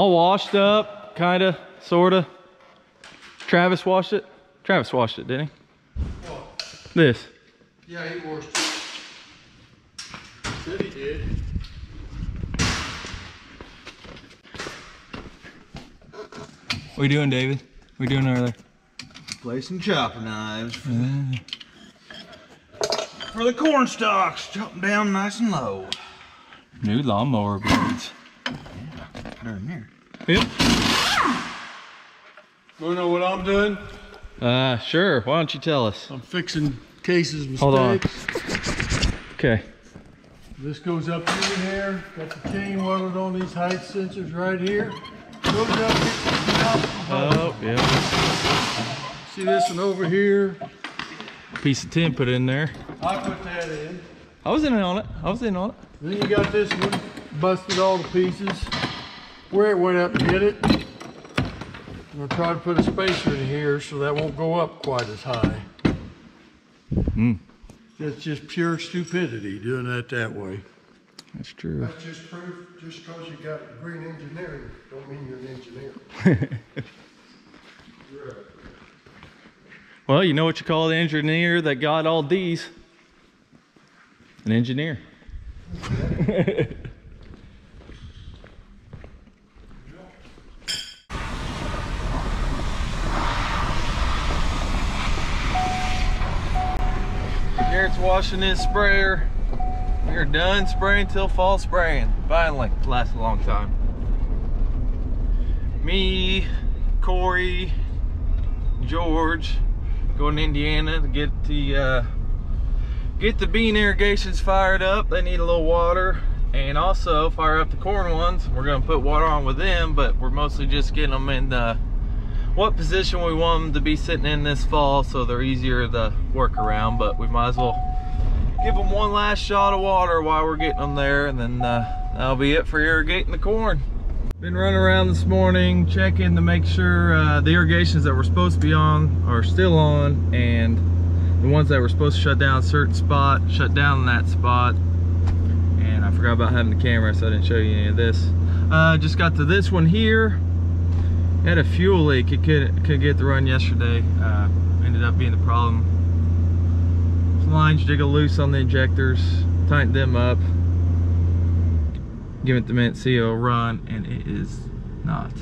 all washed up, kind of, sort of. Travis washed it. Travis washed it, didn't he? This. Yeah, he washed it. Said he did. What are you doing, David? What are you doing over there? Placing chopping knives for the, for the corn stalks. Chop them down nice and low. New lawnmower blades. They're in there. Yep. Wanna know what I'm doing? Uh, sure. Why don't you tell us? I'm fixing Case's mistakes. Hold on. Okay. This goes up in here. Got the chain welded on these height sensors right here. Goes up, hits the top of the button. Oh, yeah. See this one over here? Piece of tin put in there. I put that in. I was in on it. I was in on it. Then you got this one, busted all the pieces. Where it went up and hit it. I'm gonna try to put a spacer in here so that won't go up quite as high. Hmm. That's just pure stupidity doing that that way. That's true. That's just proof, just because you got green engineering, don't mean you're an engineer. Well, you know what you call the engineer that got all these? An engineer. Garrett's washing his sprayer. We are done spraying till fall spraying. Finally, lasts a long time. Me, Corey, George, going to Indiana to get the uh, get the bean irrigations fired up. They need a little water and also fire up the corn ones. We're gonna put water on with them, but we're mostly just getting them in the, what position we want them to be sitting in this fall so they're easier to work around. But we might as well give them one last shot of water while we're getting them there and then uh, that'll be it for irrigating the corn. Been running around this morning, checking to make sure uh, the irrigations that we're supposed to be on are still on and the ones that were supposed to shut down certain spot, shut down that spot. And I forgot about having the camera, so I didn't show you any of this. Uh, just got to this one here. Had a fuel leak, it could, could get the run yesterday. Uh, ended up being the problem. Lines jiggle loose on the injectors, tighten them up give it the mint seal run and it is not.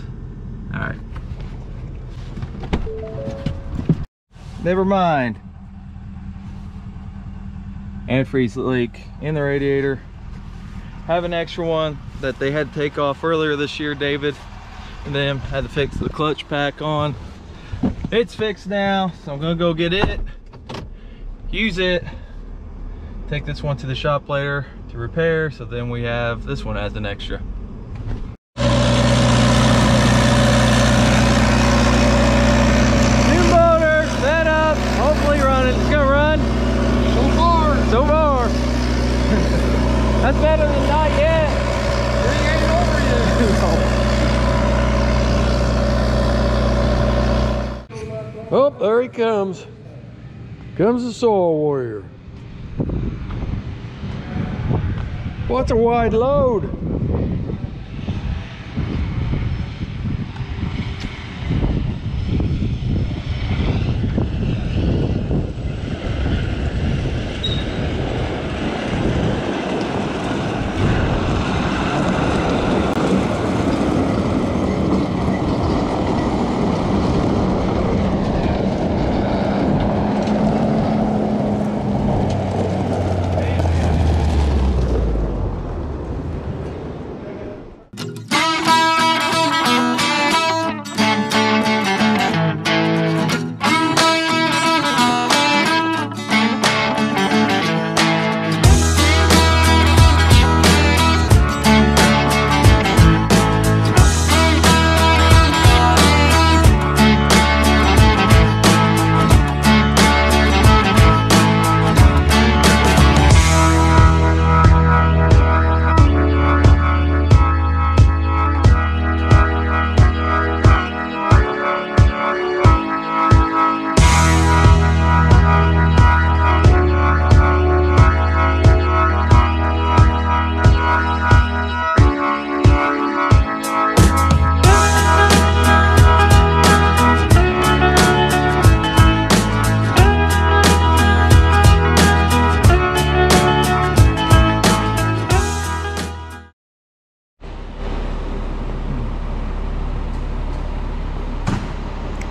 All right. Never mind. Antifreeze leak in the radiator. Have an extra one that they had to take off earlier this year david. And then had to fix the clutch pack on. It's fixed now so i'm gonna go get it use it. Take this one to the shop later to repair so then we have this one as an extra. New motor set up hopefully running. It's gonna run. So far. So far. That's better than not yet. Thing ain't over yet. Oh, there he comes. Comes the soil warrior. What's a wide load?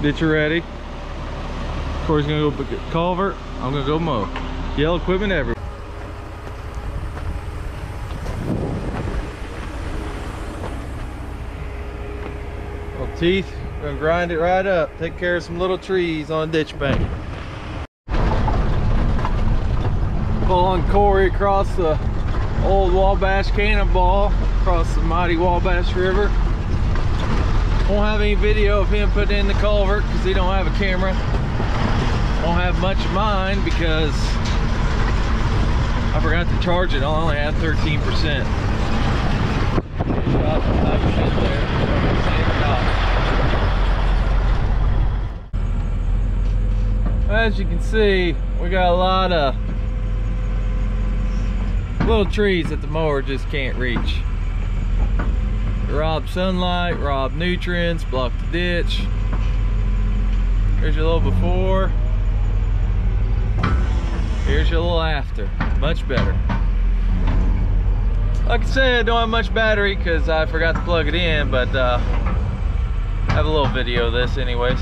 Ditch you ready. Corey's gonna go get culvert. I'm gonna go mow. Yellow equipment everywhere. Little teeth, gonna grind it right up. Take care of some little trees on a ditch bank. Following Corey across the old Wabash Cannonball, across the mighty Wabash River. Won't have any video of him putting in the culvert because he don't have a camera. Won't have much of mine because I forgot to charge it. I only had 13%. As you can see, we got a lot of little trees that the mower just can't reach. Rob sunlight, rob nutrients, block the ditch. Here's your little before. Here's your little after. Much better. Like I said, I don't have much battery because I forgot to plug it in, but uh, I have a little video of this anyways.